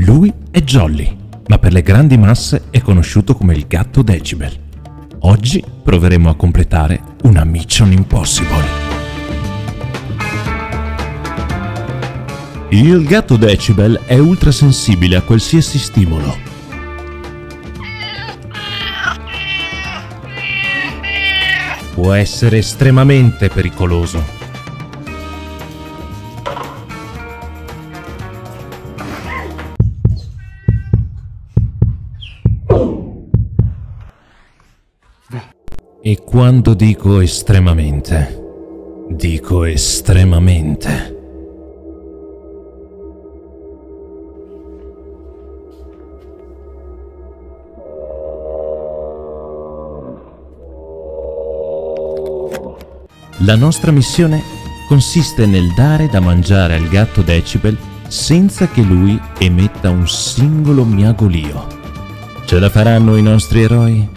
Lui è Jolly, ma per le grandi masse è conosciuto come il gatto Decibel. Oggi proveremo a completare una Mission Impossible. Il gatto Decibel è ultrasensibile a qualsiasi stimolo. Può essere estremamente pericoloso. Quando dico estremamente, dico estremamente. La nostra missione consiste nel dare da mangiare al gatto Decibel senza che lui emetta un singolo miagolio. Ce la faranno i nostri eroi?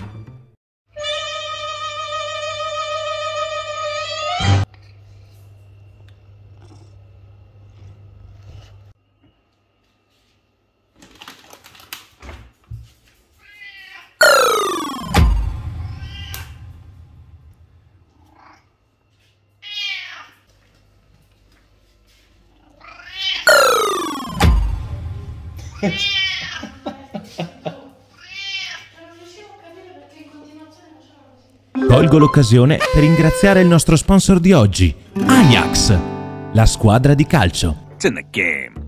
Colgo l'occasione per ringraziare il nostro sponsor di oggi, Ajax, la squadra di calcio. It's in the game.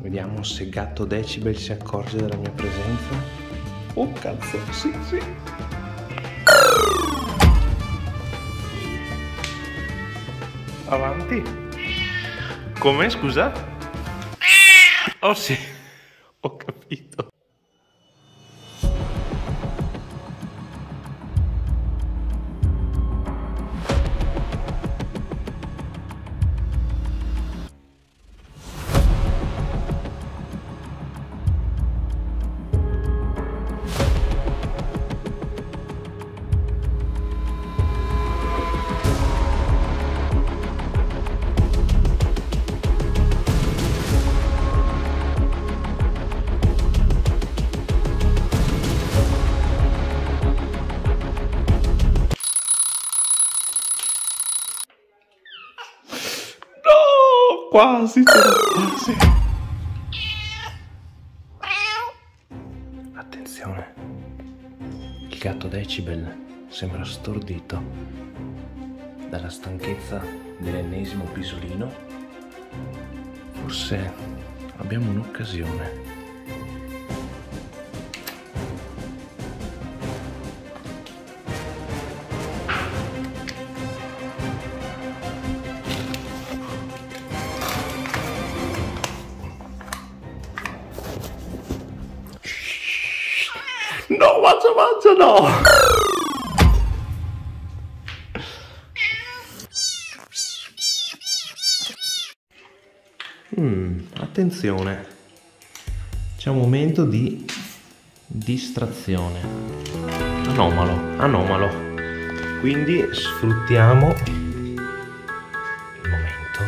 Vediamo se Gatto Decibel si accorge della mia presenza. Oh cazzo, sì, sì. Avanti. Come, scusa? Oh sì, ho capito. Quasi, quasi. Attenzione, il gatto Decibel sembra stordito dalla stanchezza dell'ennesimo pisolino. Forse abbiamo un'occasione. Mangia, mangia, no! Mm, attenzione, c'è un momento di distrazione. Anomalo, anomalo. Quindi sfruttiamo il momento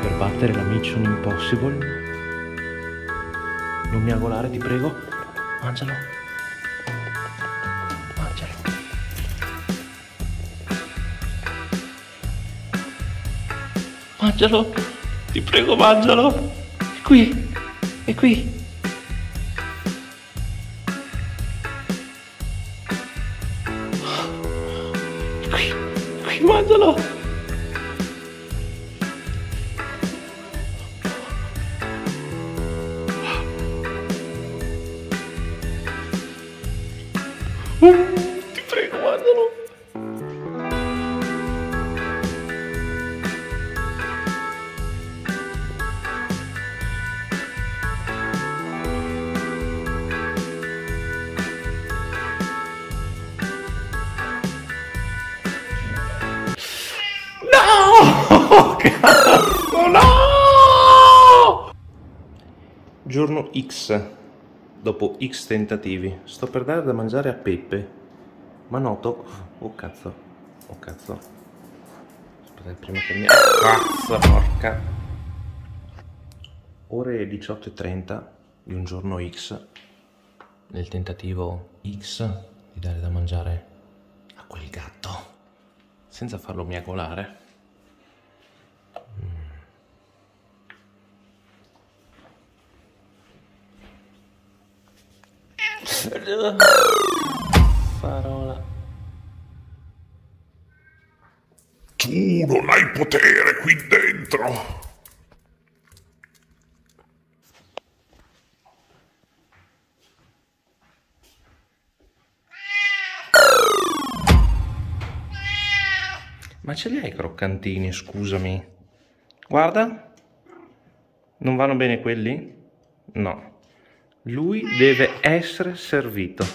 per battere la Mission Impossible. Non miagolare, ti prego. Mangialo. Mangialo. Mangialo. Ti prego, mangialo. È qui. È qui. Cazzo, no! Giorno X. dopo X tentativi. Sto per dare da mangiare a Peppe, ma noto... Oh cazzo, oh cazzo. Aspetta prima che mi... Cazzo, porca. Ore 18.30 di un giorno X, nel tentativo X di dare da mangiare a quel gatto, senza farlo miagolare. Tu non hai potere qui dentro. Ma ce li hai i croccantini, scusami? Guarda. Non vanno bene quelli? No. Lui deve essere servito.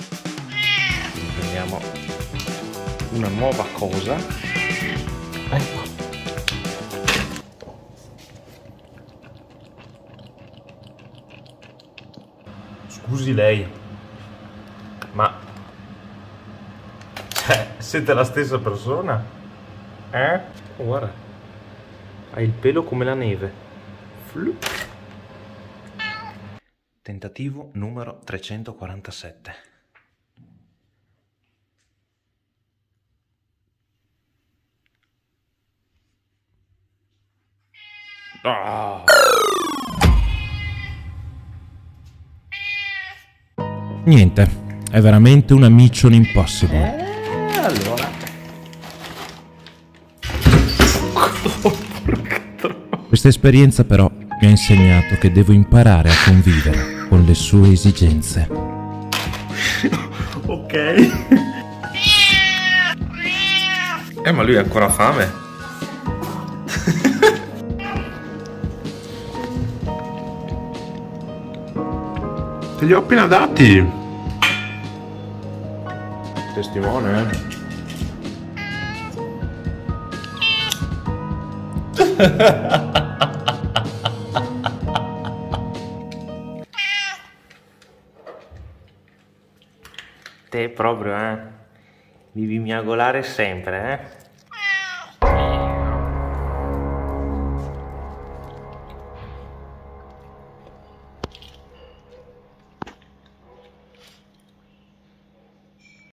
Prendiamo una nuova cosa. Ecco. Scusi lei, ma cioè, siete la stessa persona? Eh? Oh, guarda, ha il pelo come la neve. Flup. Tentativo numero 347. Ah. Niente, è veramente una mission impossible. Eh, allora. Questa esperienza però mi ha insegnato che devo imparare a convivere con le sue esigenze. ok. eh, ma lui ha ancora fame. Te li ho appena dati. Testimone, eh. Te proprio, eh. Devi miagolare sempre, eh.